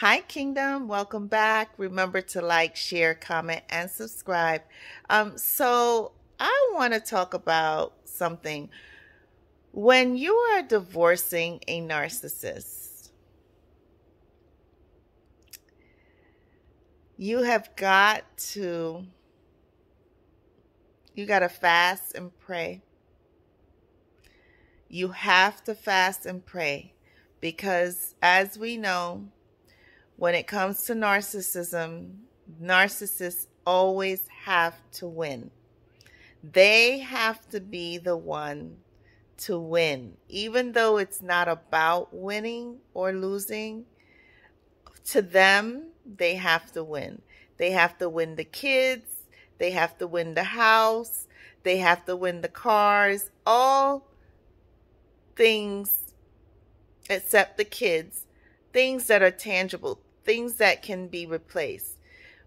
Hi, Kingdom. Welcome back. Remember to like, share, comment, and subscribe. Um, so, I want to talk about something. When you are divorcing a narcissist, you have got to you got to fast and pray. You have to fast and pray because as we know, when it comes to narcissism, narcissists always have to win. They have to be the one to win, even though it's not about winning or losing. To them, they have to win. They have to win the kids, they have to win the house, they have to win the cars, all things except the kids, things that are tangible, things that can be replaced.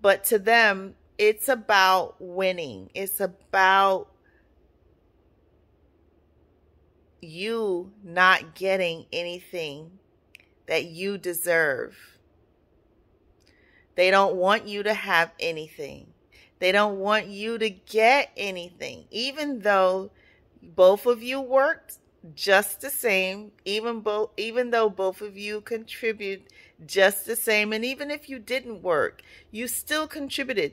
But to them, it's about winning. It's about you not getting anything that you deserve. They don't want you to have anything. They don't want you to get anything, even though both of you worked just the same, even both even though both of you contribute just the same and even if you didn't work, you still contributed.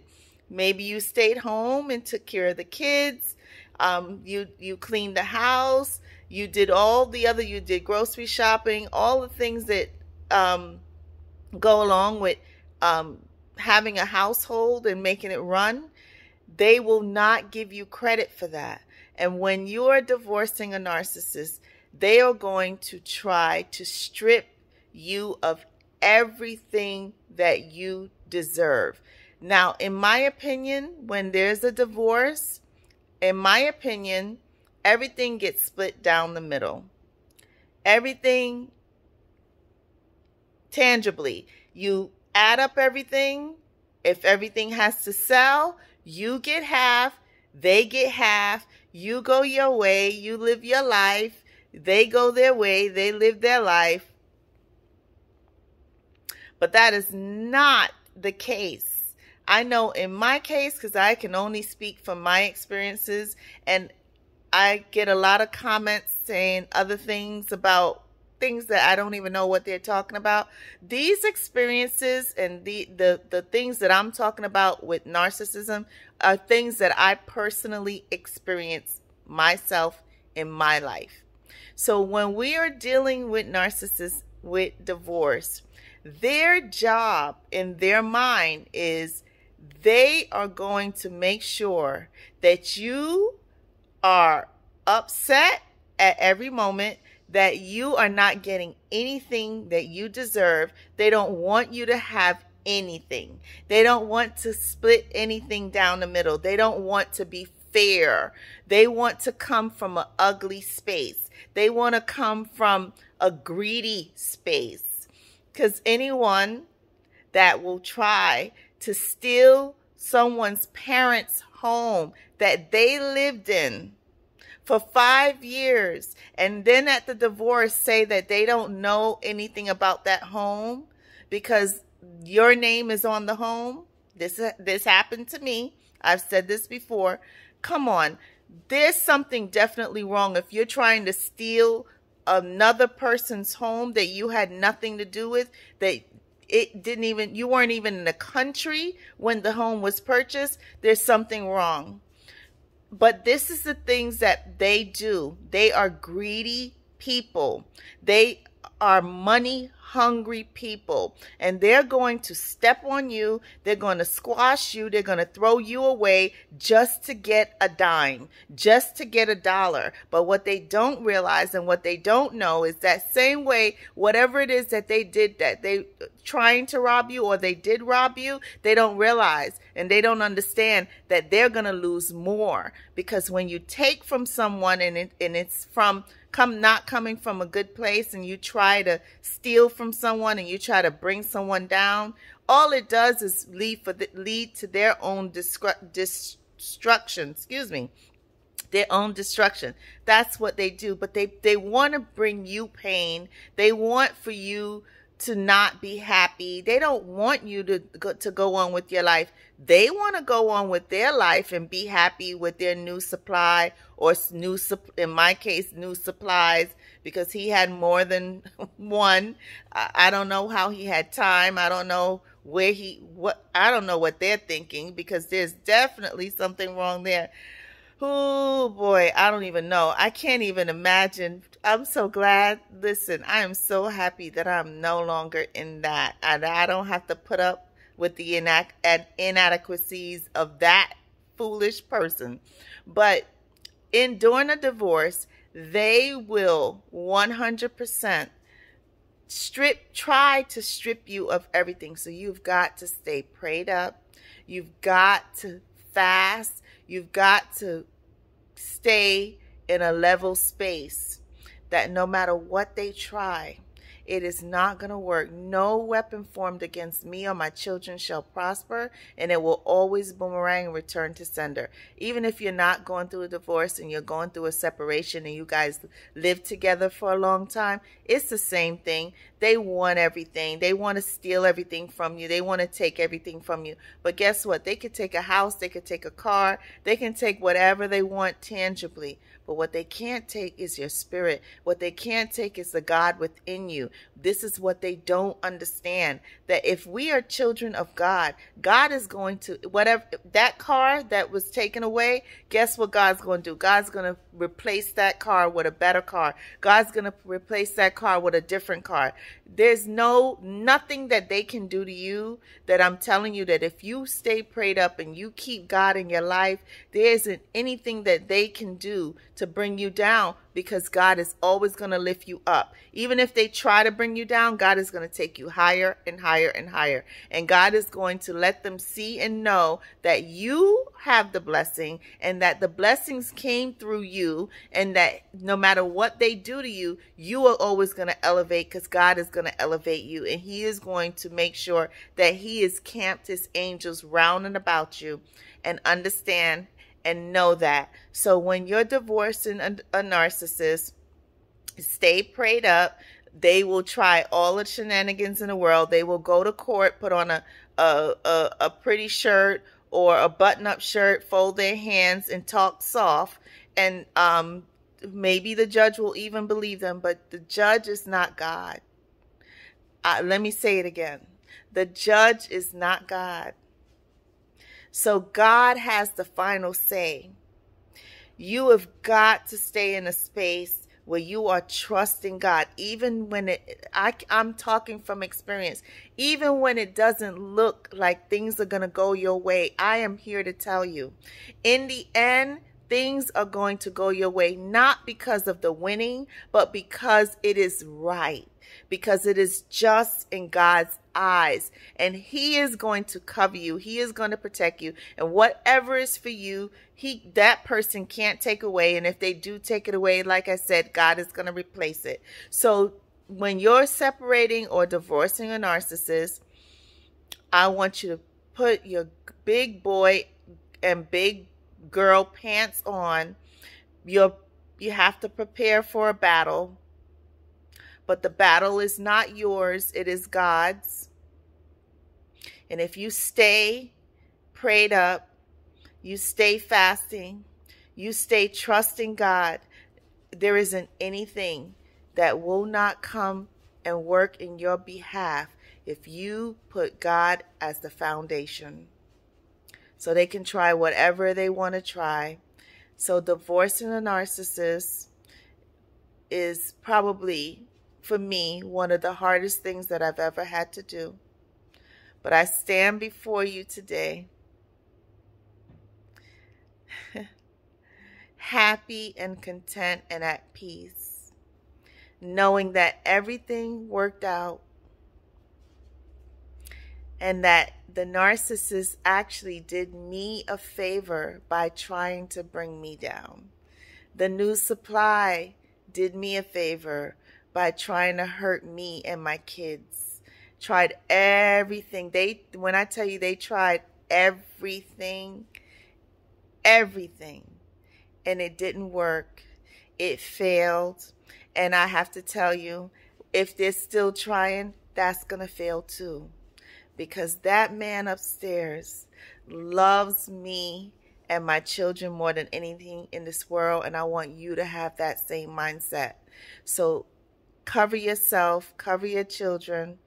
Maybe you stayed home and took care of the kids. Um, you you cleaned the house. You did all the other. You did grocery shopping. All the things that um, go along with um, having a household and making it run. They will not give you credit for that. And when you are divorcing a narcissist, they are going to try to strip you of everything that you deserve. Now, in my opinion, when there's a divorce, in my opinion, everything gets split down the middle. Everything tangibly. You add up everything. If everything has to sell, you get half, they get half, you go your way, you live your life, they go their way, they live their life. But that is not the case. I know in my case, because I can only speak from my experiences, and I get a lot of comments saying other things about things that I don't even know what they're talking about. These experiences and the, the, the things that I'm talking about with narcissism are things that I personally experience myself in my life. So when we are dealing with narcissists with divorce, their job in their mind is they are going to make sure that you are upset at every moment that you are not getting anything that you deserve. They don't want you to have anything. They don't want to split anything down the middle. They don't want to be fair. They want to come from an ugly space. They want to come from a greedy space. Because anyone that will try to steal someone's parents' home that they lived in for five years and then at the divorce say that they don't know anything about that home because your name is on the home. This this happened to me. I've said this before. Come on. There's something definitely wrong if you're trying to steal another person's home that you had nothing to do with that it didn't even you weren't even in the country when the home was purchased there's something wrong but this is the things that they do. They are greedy people. They are money hungry people and they're going to step on you. They're going to squash you. They're going to throw you away just to get a dime, just to get a dollar. But what they don't realize and what they don't know is that same way, whatever it is that they did that they trying to rob you or they did rob you, they don't realize and they don't understand that they're going to lose more because when you take from someone and it, and it's from come not coming from a good place and you try to steal from someone and you try to bring someone down, all it does is lead for the, lead to their own destruction. Excuse me, their own destruction. That's what they do. But they they want to bring you pain. They want for you to not be happy. They don't want you to go, to go on with your life. They want to go on with their life and be happy with their new supply or new in my case new supplies because he had more than one. I don't know how he had time. I don't know where he what I don't know what they're thinking because there's definitely something wrong there. Oh boy, I don't even know. I can't even imagine. I'm so glad. Listen, I am so happy that I'm no longer in that and I don't have to put up with the inadequacies of that foolish person. But in during a divorce, they will 100% strip try to strip you of everything so you've got to stay prayed up you've got to fast you've got to stay in a level space that no matter what they try it is not going to work. No weapon formed against me or my children shall prosper, and it will always boomerang and return to sender. Even if you're not going through a divorce and you're going through a separation and you guys live together for a long time, it's the same thing. They want everything. They want to steal everything from you. They want to take everything from you. But guess what? They could take a house, they could take a car, they can take whatever they want tangibly. But what they can't take is your spirit. What they can't take is the God within you. This is what they don't understand. That if we are children of God, God is going to, whatever, that car that was taken away, guess what God's going to do? God's going to replace that car with a better car. God's going to replace that car with a different car. There's no, nothing that they can do to you that I'm telling you that if you stay prayed up and you keep God in your life, there isn't anything that they can do to bring you down because God is always going to lift you up. Even if they try to bring you down, God is going to take you higher and higher and higher. And God is going to let them see and know that you have the blessing and that the blessings came through you and that no matter what they do to you, you are always going to elevate because God is going to elevate you and he is going to make sure that he is camped his angels round and about you and understand and know that. So when you're divorcing a, a narcissist, stay prayed up. They will try all the shenanigans in the world. They will go to court, put on a a, a, a pretty shirt or a button-up shirt, fold their hands, and talk soft. And um, maybe the judge will even believe them, but the judge is not God. Uh, let me say it again. The judge is not God. So God has the final say. You have got to stay in a space where you are trusting God, even when it, I, I'm talking from experience, even when it doesn't look like things are going to go your way. I am here to tell you, in the end, things are going to go your way, not because of the winning, but because it is right because it is just in God's eyes. And he is going to cover you. He is going to protect you. And whatever is for you he that person can't take away. And if they do take it away like i said god is going to replace it. So when you're separating or divorcing a narcissist i want you to put your big boy and big girl pants on you you have to prepare for a battle but the battle is not yours, it is God's. And if you stay prayed up, you stay fasting, you stay trusting God, there isn't anything that will not come and work in your behalf if you put God as the foundation. So they can try whatever they want to try. So divorcing a narcissist is probably for me, one of the hardest things that I've ever had to do. But I stand before you today happy and content and at peace, knowing that everything worked out and that the narcissist actually did me a favor by trying to bring me down. The new supply did me a favor by trying to hurt me and my kids. Tried everything. They when I tell you they tried everything, everything, and it didn't work. It failed. And I have to tell you, if they're still trying, that's going to fail too. Because that man upstairs loves me and my children more than anything in this world. And I want you to have that same mindset. So cover yourself, cover your children,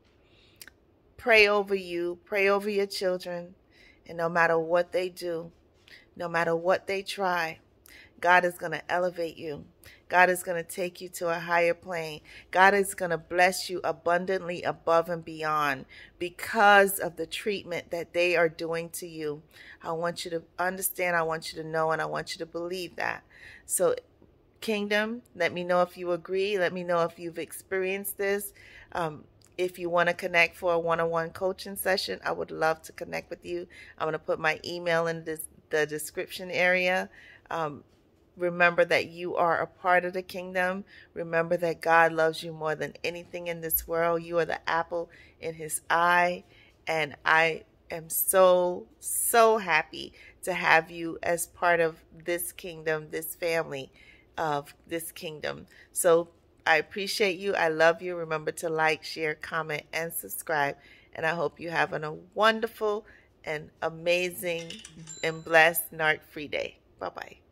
pray over you, pray over your children. And no matter what they do, no matter what they try, God is going to elevate you. God is going to take you to a higher plane. God is going to bless you abundantly above and beyond because of the treatment that they are doing to you. I want you to understand, I want you to know, and I want you to believe that. So, Kingdom, let me know if you agree. Let me know if you've experienced this. Um, if you want to connect for a one-on-one coaching session, I would love to connect with you. I'm going to put my email in the description area. Um, Remember that you are a part of the kingdom. Remember that God loves you more than anything in this world. You are the apple in his eye. And I am so, so happy to have you as part of this kingdom, this family of this kingdom. So I appreciate you. I love you. Remember to like, share, comment, and subscribe. And I hope you have a wonderful and amazing and blessed NARC free day. Bye bye.